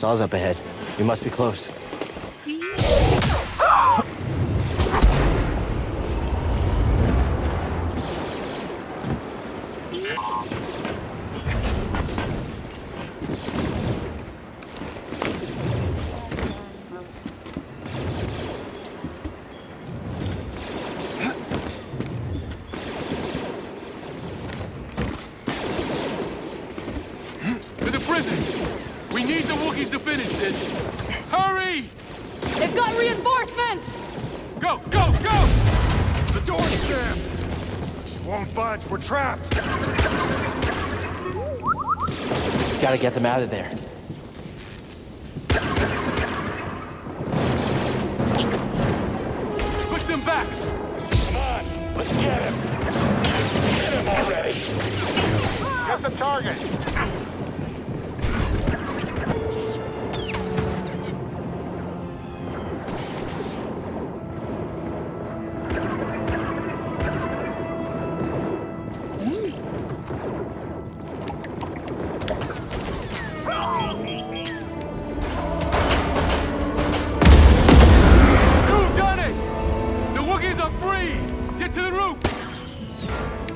Saw's up ahead. We must be close. To the prisons! We need the Wookiees to finish this! Hurry! They've got reinforcements! Go, go, go! The door's jammed! Won't budge, we're trapped! Gotta get them out of there. Push them back! Come on, let's get him. Get him already. Get the target. Get to the roof!